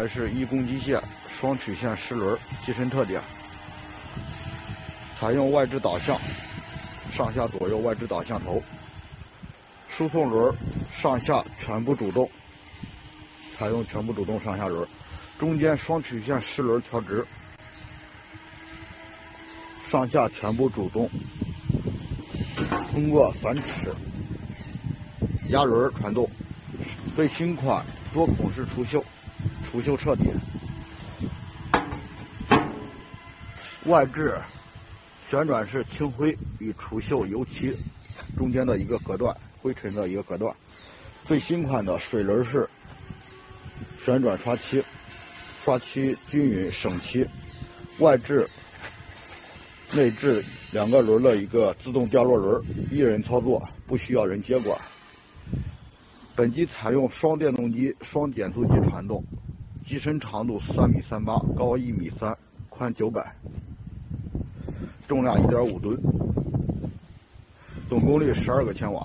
还是一公机械双曲线十轮，机身特点，采用外置导向，上下左右外置导向头，输送轮上下全部主动，采用全部主动上下轮，中间双曲线十轮调直，上下全部主动，通过散齿。压轮传动，最新款多孔式除锈，除锈彻底。外置旋转式清灰与除锈油漆中间的一个隔断，灰尘的一个隔断。最新款的水轮式旋转刷漆，刷漆均匀省漆。外置、内置两个轮的一个自动掉落轮，一人操作，不需要人接管。本机采用双电动机、双减速机传动，机身长度三米三八，高一米三，宽九百，重量一点五吨，总功率十二个千瓦。